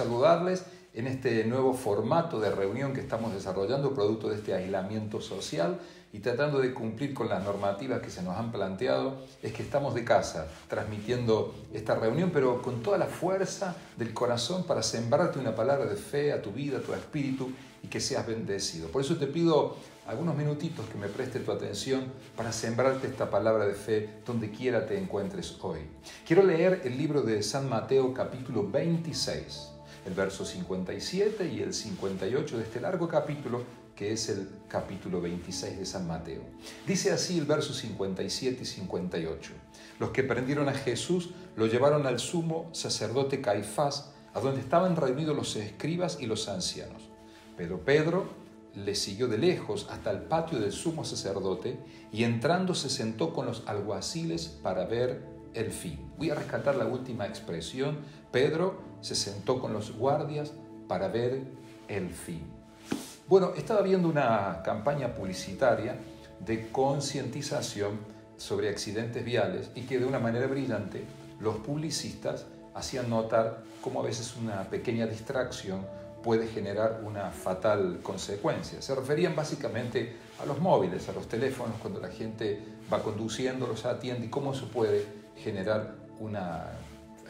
saludarles en este nuevo formato de reunión que estamos desarrollando, producto de este aislamiento social y tratando de cumplir con las normativas que se nos han planteado, es que estamos de casa transmitiendo esta reunión, pero con toda la fuerza del corazón para sembrarte una palabra de fe a tu vida, a tu espíritu y que seas bendecido. Por eso te pido algunos minutitos que me preste tu atención para sembrarte esta palabra de fe donde quiera te encuentres hoy. Quiero leer el libro de San Mateo capítulo 26, el verso 57 y el 58 de este largo capítulo que es el capítulo 26 de San Mateo. Dice así el verso 57 y 58. Los que prendieron a Jesús lo llevaron al sumo sacerdote Caifás, a donde estaban reunidos los escribas y los ancianos. Pero Pedro le siguió de lejos hasta el patio del sumo sacerdote y entrando se sentó con los alguaciles para ver el fin. Voy a rescatar la última expresión. Pedro se sentó con los guardias para ver el fin. Bueno, estaba viendo una campaña publicitaria de concientización sobre accidentes viales y que de una manera brillante los publicistas hacían notar cómo a veces una pequeña distracción puede generar una fatal consecuencia. Se referían básicamente a los móviles, a los teléfonos, cuando la gente va conduciendo, los atiende y cómo eso puede generar una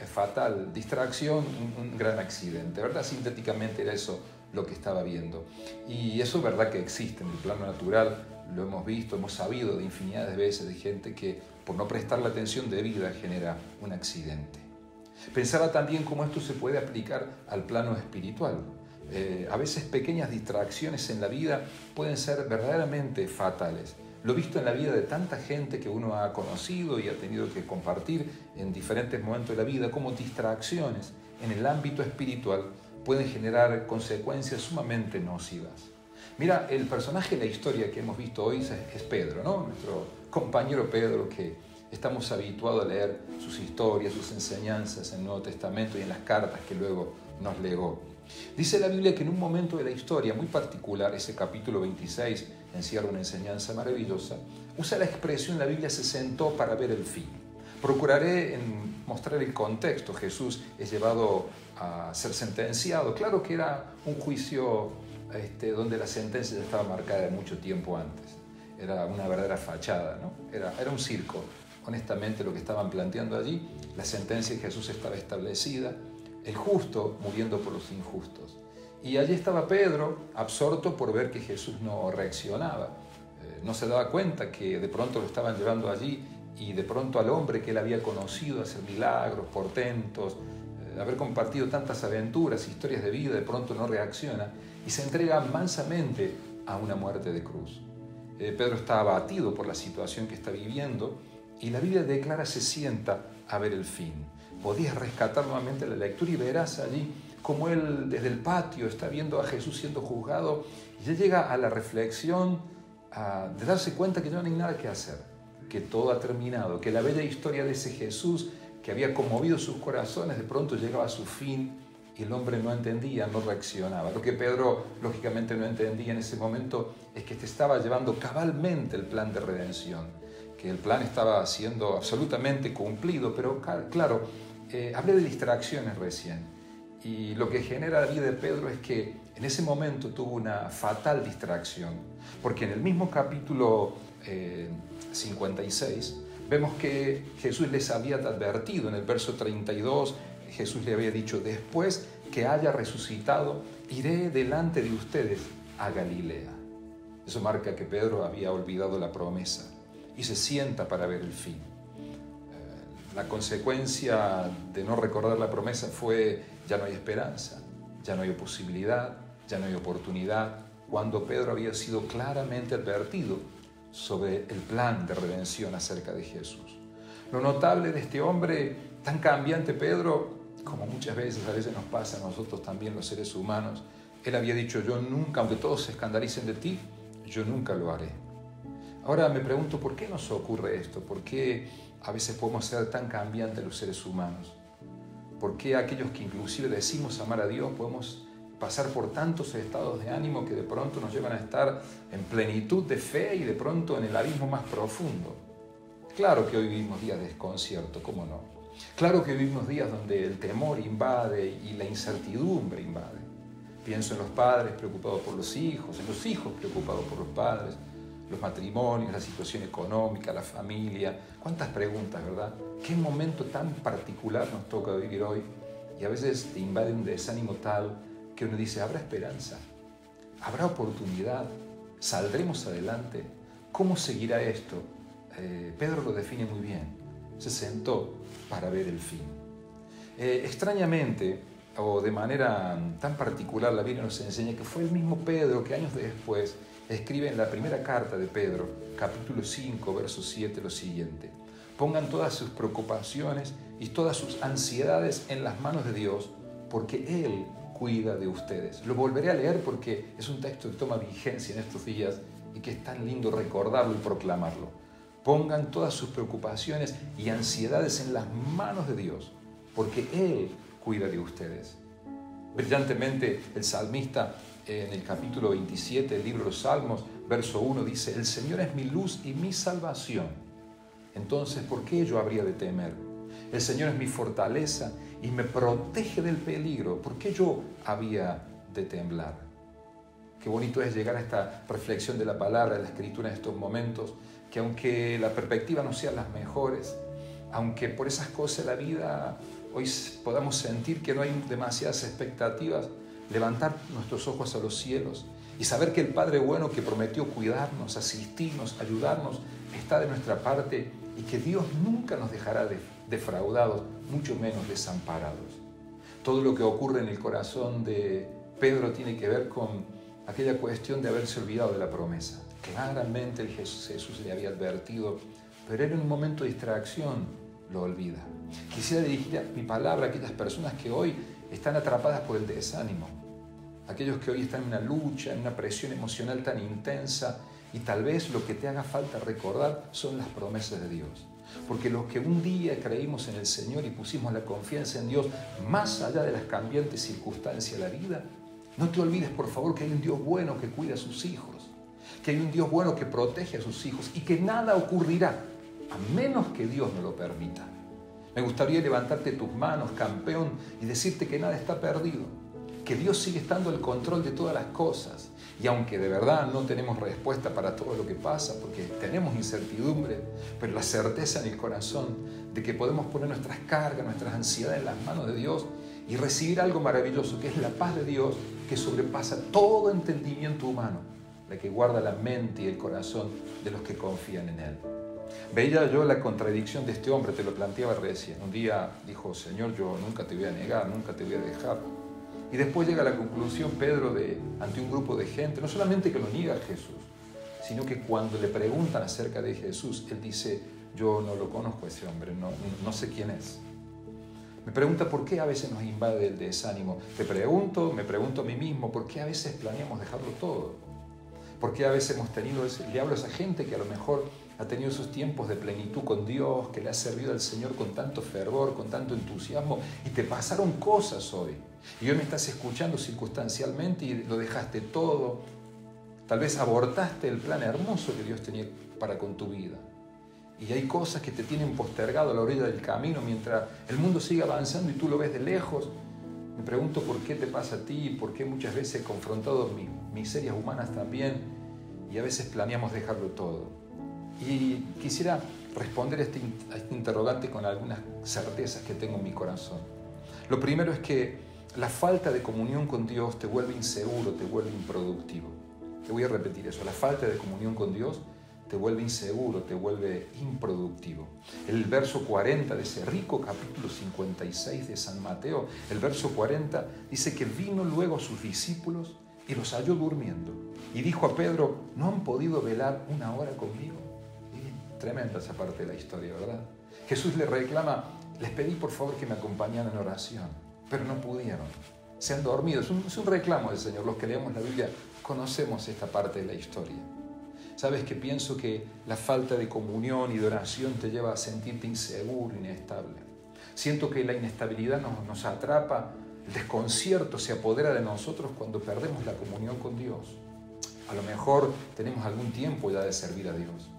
fatal distracción, un, gran accidente. ¿Verdad? Sintéticamente era eso lo que estaba viendo. Y eso es verdad que existe en el plano natural, lo hemos visto, hemos sabido de infinidad de veces de gente que por no prestar la atención debida genera un accidente. Pensaba también cómo esto se puede aplicar al plano espiritual. Eh, a veces pequeñas distracciones en la vida pueden ser verdaderamente fatales. Lo visto en la vida de tanta gente que uno ha conocido y ha tenido que compartir en diferentes momentos de la vida, como distracciones en el ámbito espiritual pueden generar consecuencias sumamente nocivas. Mira, el personaje de la historia que hemos visto hoy es Pedro, ¿no? nuestro compañero Pedro que estamos habituados a leer sus historias, sus enseñanzas en el Nuevo Testamento y en las cartas que luego nos legó. Dice la Biblia que en un momento de la historia muy particular, ese capítulo 26 encierra una enseñanza maravillosa, usa la expresión la Biblia se sentó para ver el fin. Procuraré mostrar el contexto. Jesús es llevado a ser sentenciado. Claro que era un juicio este, donde la sentencia ya estaba marcada mucho tiempo antes. Era una verdadera fachada, ¿no? era, era un circo. Honestamente lo que estaban planteando allí, la sentencia de Jesús estaba establecida, el justo muriendo por los injustos. Y allí estaba Pedro, absorto por ver que Jesús no reaccionaba. Eh, no se daba cuenta que de pronto lo estaban llevando allí y de pronto al hombre que él había conocido hacer milagros, portentos, eh, haber compartido tantas aventuras, historias de vida, de pronto no reacciona y se entrega mansamente a una muerte de cruz. Eh, Pedro está abatido por la situación que está viviendo y la Biblia declara se sienta a ver el fin podías rescatar nuevamente la lectura y verás allí cómo él desde el patio está viendo a Jesús siendo juzgado y ya llega a la reflexión de darse cuenta que no hay nada que hacer, que todo ha terminado, que la bella historia de ese Jesús que había conmovido sus corazones de pronto llegaba a su fin y el hombre no entendía, no reaccionaba. Lo que Pedro lógicamente no entendía en ese momento es que te estaba llevando cabalmente el plan de redención, que el plan estaba siendo absolutamente cumplido, pero claro, eh, hablé de distracciones recién y lo que genera la vida de Pedro es que en ese momento tuvo una fatal distracción, porque en el mismo capítulo 56 eh, vemos que Jesús les había advertido, en el verso 32 Jesús le había dicho, después que haya resucitado, iré delante de ustedes a Galilea. Eso marca que Pedro había olvidado la promesa y se sienta para ver el fin. La consecuencia de no recordar la promesa fue ya no hay esperanza, ya no hay posibilidad, ya no hay oportunidad, cuando Pedro había sido claramente advertido sobre el plan de redención acerca de Jesús. Lo notable de este hombre tan cambiante, Pedro, como muchas veces a veces nos pasa a nosotros también los seres humanos, él había dicho, yo nunca, aunque todos se escandalicen de ti, yo nunca lo haré. Ahora me pregunto, ¿por qué nos ocurre esto? ¿Por qué a veces podemos ser tan cambiantes los seres humanos? ¿Por qué aquellos que inclusive decimos amar a Dios podemos pasar por tantos estados de ánimo que de pronto nos llevan a estar en plenitud de fe y de pronto en el abismo más profundo? Claro que hoy vivimos días de desconcierto, ¿cómo no? Claro que vivimos días donde el temor invade y la incertidumbre invade. Pienso en los padres preocupados por los hijos, en los hijos preocupados por los padres, los matrimonios, la situación económica, la familia. ¿Cuántas preguntas, verdad? ¿Qué momento tan particular nos toca vivir hoy? Y a veces te invade un desánimo tal que uno dice, ¿habrá esperanza? ¿Habrá oportunidad? ¿Saldremos adelante? ¿Cómo seguirá esto? Eh, Pedro lo define muy bien. Se sentó para ver el fin. Eh, extrañamente, o de manera tan particular, la Biblia nos enseña que fue el mismo Pedro que años después escribe en la primera carta de Pedro, capítulo 5, verso 7, lo siguiente. Pongan todas sus preocupaciones y todas sus ansiedades en las manos de Dios, porque Él cuida de ustedes. Lo volveré a leer porque es un texto que toma vigencia en estos días y que es tan lindo recordarlo y proclamarlo. Pongan todas sus preocupaciones y ansiedades en las manos de Dios, porque Él cuida de ustedes. Brillantemente el salmista en el capítulo 27 del libro de Salmos, verso 1, dice, el Señor es mi luz y mi salvación. Entonces, ¿por qué yo habría de temer? El Señor es mi fortaleza y me protege del peligro. ¿Por qué yo había de temblar? Qué bonito es llegar a esta reflexión de la palabra, de la escritura en estos momentos, que aunque la perspectiva no sea las mejores, aunque por esas cosas la vida hoy podamos sentir que no hay demasiadas expectativas, levantar nuestros ojos a los cielos y saber que el Padre bueno que prometió cuidarnos, asistirnos, ayudarnos, está de nuestra parte y que Dios nunca nos dejará defraudados, mucho menos desamparados. Todo lo que ocurre en el corazón de Pedro tiene que ver con aquella cuestión de haberse olvidado de la promesa. Claramente el Jesús, Jesús le había advertido, pero en un momento de distracción, lo olvida. Quisiera dirigir mi palabra a aquellas personas que hoy están atrapadas por el desánimo, aquellos que hoy están en una lucha, en una presión emocional tan intensa y tal vez lo que te haga falta recordar son las promesas de Dios. Porque los que un día creímos en el Señor y pusimos la confianza en Dios más allá de las cambiantes circunstancias de la vida, no te olvides por favor que hay un Dios bueno que cuida a sus hijos, que hay un Dios bueno que protege a sus hijos y que nada ocurrirá a menos que Dios no lo permita. Me gustaría levantarte tus manos, campeón, y decirte que nada está perdido, que Dios sigue estando al control de todas las cosas. Y aunque de verdad no tenemos respuesta para todo lo que pasa, porque tenemos incertidumbre, pero la certeza en el corazón de que podemos poner nuestras cargas, nuestras ansiedades en las manos de Dios y recibir algo maravilloso, que es la paz de Dios que sobrepasa todo entendimiento humano, la que guarda la mente y el corazón de los que confían en Él. Veía yo la contradicción de este hombre, te lo planteaba recién. Un día dijo, Señor, yo nunca te voy a negar, nunca te voy a dejar. Y después llega a la conclusión Pedro ante un grupo de gente, no solamente que lo niega a Jesús, sino que cuando le preguntan acerca de Jesús, él dice, yo no lo conozco a ese hombre, no, no sé quién es. Me pregunta por qué a veces nos invade el desánimo. Te pregunto, me pregunto a mí mismo, ¿por qué a veces planeamos dejarlo todo? ¿Por qué a veces hemos tenido, le hablo a esa gente que a lo mejor ha tenido sus tiempos de plenitud con Dios, que le ha servido al Señor con tanto fervor, con tanto entusiasmo, y te pasaron cosas hoy. Y hoy me estás escuchando circunstancialmente y lo dejaste todo. Tal vez abortaste el plan hermoso que Dios tenía para con tu vida. Y hay cosas que te tienen postergado a la orilla del camino mientras el mundo sigue avanzando y tú lo ves de lejos. Me pregunto por qué te pasa a ti, por qué muchas veces he confrontado mis miserias humanas también y a veces planeamos dejarlo todo. Y quisiera responder este a este, interrogante con algunas certezas que tengo en mi corazón. Lo primero es que la falta de comunión con Dios te vuelve inseguro, te vuelve improductivo. Te voy a repetir eso, la falta de comunión con Dios te vuelve inseguro, te vuelve improductivo. El verso 40 de ese rico capítulo 56 de San Mateo, el verso 40 dice que vino luego a sus discípulos y los halló durmiendo. Y dijo a Pedro, ¿no han podido velar una hora conmigo? Tremenda esa parte de la historia, ¿verdad? Jesús le reclama, les pedí por favor que me acompañaran en oración, pero no pudieron. Se han dormido. Es un, reclamo del Señor. Los que leemos la Biblia conocemos esta parte de la historia. Sabes que pienso que la falta de comunión y de oración te lleva a sentirte inseguro, inestable. Siento que la inestabilidad nos, nos atrapa, el desconcierto se apodera de nosotros cuando perdemos la comunión con Dios. A lo mejor tenemos algún tiempo ya de servir a Dios.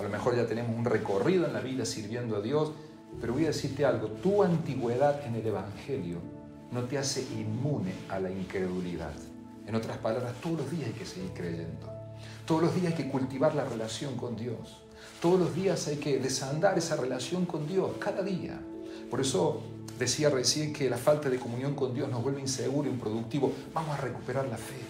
A lo mejor ya tenemos un recorrido en la vida sirviendo a Dios Pero voy a decirte algo, tu antigüedad en el Evangelio no te hace inmune a la incredulidad. En otras palabras, todos los días hay que seguir creyendo. Todos los días hay que cultivar la relación con Dios. Todos los días hay que desandar esa relación con Dios, cada día. Por eso decía recién que la falta de comunión con Dios nos vuelve inseguro improductivo. Vamos a recuperar la fe.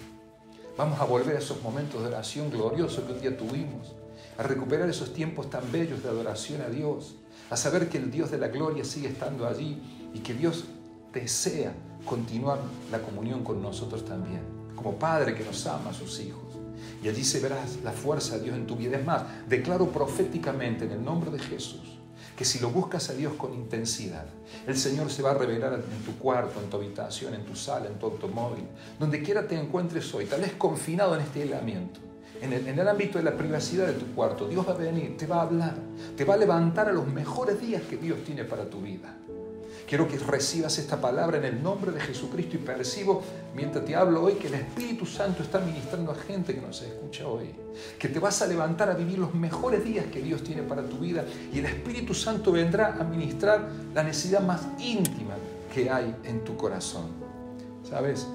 Vamos a volver a esos momentos de oración gloriosos que un día tuvimos. A recuperar esos tiempos tan bellos de adoración a Dios. A saber que el Dios de la gloria sigue estando allí y que Dios desea continuar la comunión con nosotros también. Como Padre que nos ama a sus hijos. Y allí se verás la fuerza de Dios en tu vida. Es más, declaro proféticamente en el nombre de Jesús que si lo buscas a Dios con intensidad, el Señor se va a revelar en tu cuarto, en tu habitación, en tu sala, en tu automóvil, donde quiera te encuentres hoy, tal vez confinado en este aislamiento. En el, ámbito de la privacidad de tu cuarto, Dios va a venir, te va a hablar, te va a levantar a los mejores días que Dios tiene para tu vida. Quiero que recibas esta palabra en el nombre de Jesucristo y percibo mientras te hablo hoy que el Espíritu Santo está ministrando a gente que nos escucha hoy. Que te vas a levantar a vivir los mejores días que Dios tiene para tu vida y el Espíritu Santo vendrá a ministrar la necesidad más íntima que hay en tu corazón. ¿Sabes?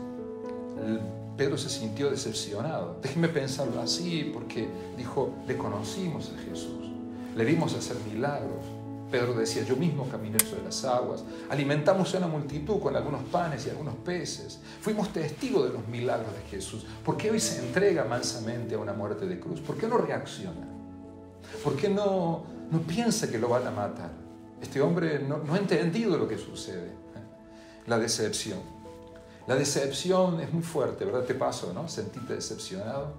Pedro se sintió decepcionado. Déjeme pensarlo así porque dijo, le conocimos a Jesús, le vimos hacer milagros Pedro decía, yo mismo caminé sobre las aguas, alimentamos a una multitud con algunos panes y algunos peces, fuimos testigos de los milagros de Jesús. ¿Por qué hoy se entrega mansamente a una muerte de cruz? ¿Por qué no reacciona? ¿Por qué no, no piensa que lo van a matar? Este hombre no, no ha entendido lo que sucede. La decepción. La decepción es muy fuerte, ¿verdad? Te paso, ¿no? Sentirte decepcionado,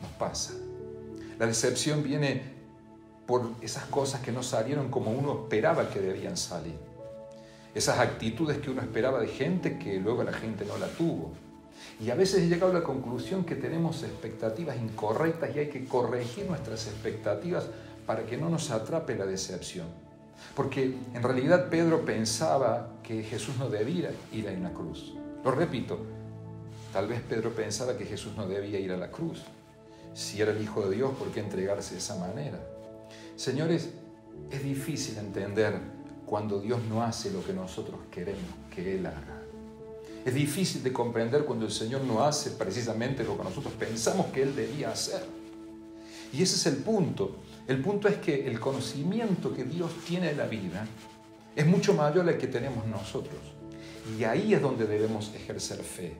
nos pasa. La decepción viene por esas cosas que no salieron como uno esperaba que debían salir. Esas actitudes que uno esperaba de gente que luego la gente no la tuvo. Y a veces he llegado a la conclusión que tenemos expectativas incorrectas y hay que corregir nuestras expectativas para que no nos atrape la decepción. Porque en realidad Pedro pensaba que Jesús no debía ir a una cruz. Lo repito, tal vez Pedro pensaba que Jesús no debía ir a la cruz. Si era el Hijo de Dios, ¿por qué entregarse de esa manera? Señores, es difícil entender cuando Dios no hace lo que nosotros queremos que Él haga. Es difícil de comprender cuando el Señor no hace precisamente lo que nosotros pensamos que Él debía hacer. Y ese es el punto. El punto es que el conocimiento que Dios tiene de la vida es mucho mayor al que tenemos nosotros. Y ahí es donde debemos ejercer fe.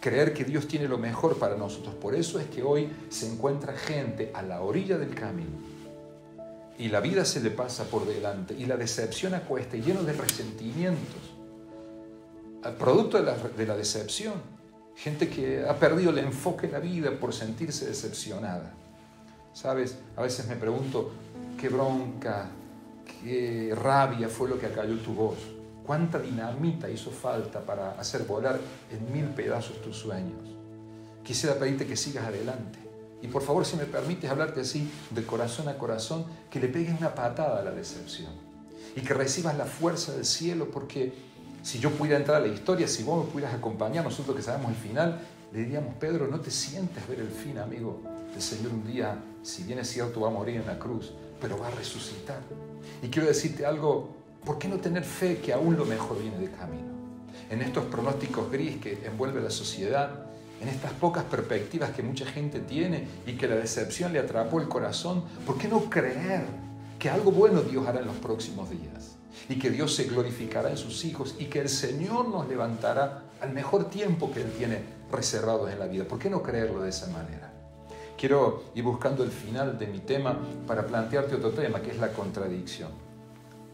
Creer que Dios tiene lo mejor para nosotros. Por eso es que hoy se encuentra gente a la orilla del camino y la vida se le pasa por delante y la decepción acuesta y lleno de resentimientos, producto de la, de la decepción. Gente que ha perdido el enfoque en la vida por sentirse decepcionada. ¿Sabes? A veces me pregunto, qué bronca, qué rabia fue lo que acalló tu voz. ¿Cuánta dinamita hizo falta para hacer volar en mil pedazos tus sueños? Quisiera pedirte que sigas adelante y por favor, si me permites hablarte así, de corazón a corazón, que le pegues una patada a la decepción. Y que recibas la fuerza del cielo, porque si yo pudiera entrar a la historia, si vos me pudieras acompañar, nosotros que sabemos el final, le diríamos, Pedro, no te sientes ver el fin, amigo. El Señor un día, si bien es cierto, va a morir en la cruz, pero va a resucitar. Y quiero decirte algo, ¿por qué no tener fe que aún lo mejor viene de camino? En estos pronósticos gris que envuelve la sociedad, en estas pocas perspectivas que mucha gente tiene y que la decepción le atrapó el corazón, ¿por qué no creer que algo bueno Dios hará en los próximos días? Y que Dios se glorificará en sus hijos y que el Señor nos levantará al mejor tiempo que Él tiene reservado en la vida. ¿Por qué no creerlo de esa manera? Quiero ir buscando el final de mi tema para plantearte otro tema, que es la contradicción.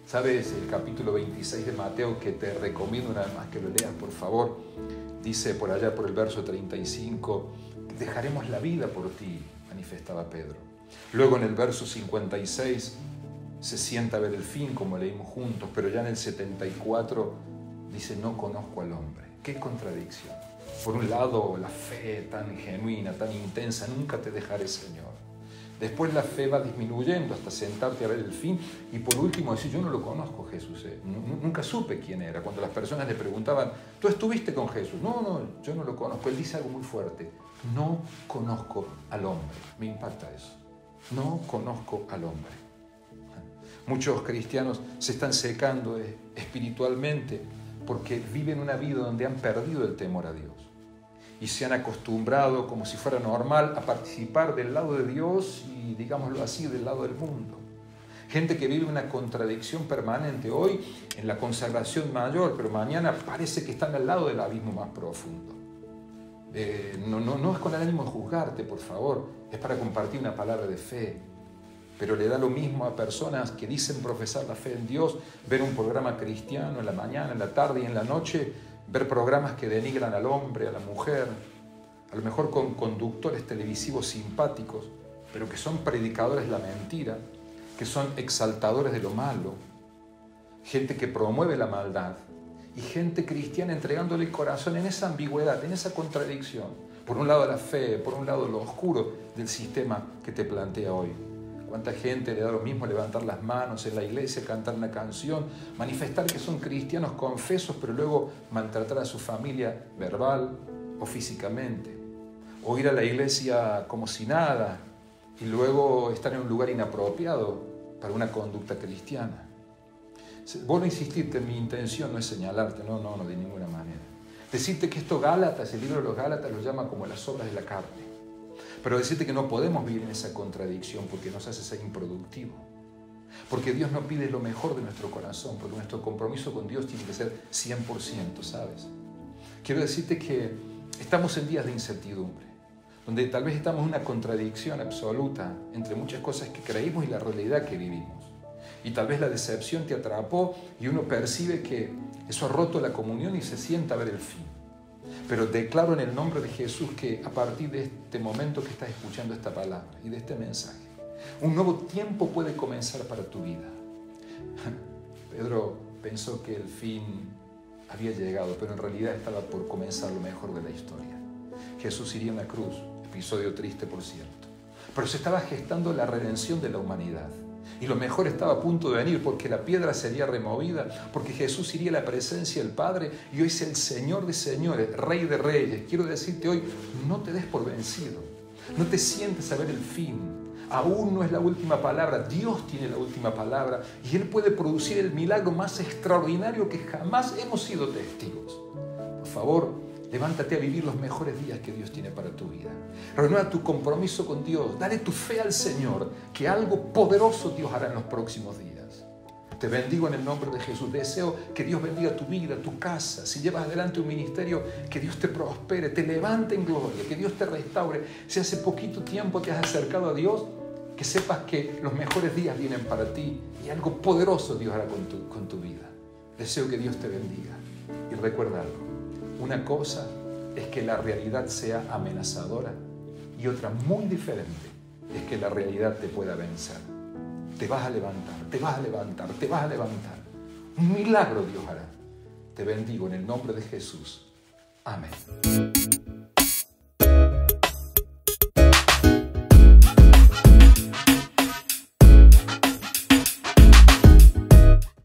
¿Sabes el capítulo 26 de Mateo que te recomiendo una vez más que lo leas, por favor? Dice por allá por el verso 35, dejaremos la vida por ti, manifestaba Pedro. Luego en el verso 56 se sienta a ver el fin, como leímos juntos, pero ya en el 74 dice, no conozco al hombre. Qué contradicción. Por un lado, la fe tan genuina, tan intensa, nunca te dejaré, Señor. Después la fe va disminuyendo hasta sentarte a ver el fin y por último decir, yo no lo conozco Jesús, eh. nunca supe quién era. Cuando las personas le preguntaban, ¿tú estuviste con Jesús? No, no, yo no lo conozco. Él dice algo muy fuerte, no conozco al hombre. Me impacta eso. No conozco al hombre. Muchos cristianos se están secando espiritualmente porque viven una vida donde han perdido el temor a Dios y se han acostumbrado, como si fuera normal, a participar del lado de Dios y, digámoslo así, del lado del mundo. Gente que vive una contradicción permanente hoy en la consagración mayor, pero mañana parece que están al lado del abismo más profundo. Eh, no, no, no es con el ánimo de juzgarte, por favor, es para compartir una palabra de fe. Pero le da lo mismo a personas que dicen profesar la fe en Dios, ver un programa cristiano en la mañana, en la tarde y en la noche, ver programas que denigran al hombre, a la mujer, a lo mejor con conductores televisivos simpáticos, pero que son predicadores de la mentira, que son exaltadores de lo malo, gente que promueve la maldad y gente cristiana entregándole el corazón en esa ambigüedad, en esa contradicción. Por un lado la fe, por un lado lo oscuro del sistema que te plantea hoy. ¿Cuánta gente le da lo mismo levantar las manos en la iglesia, cantar una canción, manifestar que son cristianos confesos, pero luego maltratar a su familia verbal o físicamente? O ir a la iglesia como si nada y luego estar en un lugar inapropiado para una conducta cristiana. Vuelvo a insistirte, mi intención no es señalarte, no, no, no, de ninguna manera. Decirte que esto Gálatas, el libro de los Gálatas lo llama como las obras de la carne. Pero decirte que no podemos vivir en esa contradicción porque nos hace ser improductivo. Porque Dios no pide lo mejor de nuestro corazón, porque nuestro compromiso con Dios tiene que ser 100%, ¿sabes? Quiero decirte que estamos en días de incertidumbre, donde tal vez estamos en una contradicción absoluta entre muchas cosas que creímos y la realidad que vivimos. Y tal vez la decepción te atrapó y uno percibe que eso ha roto la comunión y se sienta a ver el fin. Pero declaro en el nombre de Jesús que a partir de este momento que estás escuchando esta palabra y de este mensaje, un nuevo tiempo puede comenzar para tu vida. Pedro pensó que el fin había llegado, pero en realidad estaba por comenzar lo mejor de la historia. Jesús iría en la cruz, episodio triste por cierto, pero se estaba gestando la redención de la humanidad. Y lo mejor estaba a punto de venir porque la piedra sería removida, porque Jesús iría a la presencia del Padre y hoy es el Señor de señores, Rey de reyes. Quiero decirte hoy, no te des por vencido, no te sientes a ver el fin. Aún no es la última palabra, Dios tiene la última palabra y Él puede producir el milagro más extraordinario que jamás hemos sido testigos. Por favor, Levántate a vivir los mejores días que Dios tiene para tu vida. Renueva tu compromiso con Dios. Dale tu fe al Señor, que algo poderoso Dios hará en los próximos días. Te bendigo en el nombre de Jesús. Deseo que Dios bendiga tu vida, tu casa. Si llevas adelante un ministerio, que Dios te prospere, te levante en gloria, que Dios te restaure. Si hace poquito tiempo te has acercado a Dios, que sepas que los mejores días vienen para ti y algo poderoso Dios hará con tu, vida. Deseo que Dios te bendiga. Y recuerda algo una cosa es que la realidad sea amenazadora y otra muy diferente es que la realidad te pueda vencer. Te vas a levantar, te vas a levantar, te vas a levantar. Un milagro Dios hará. Te bendigo en el nombre de Jesús. Amén.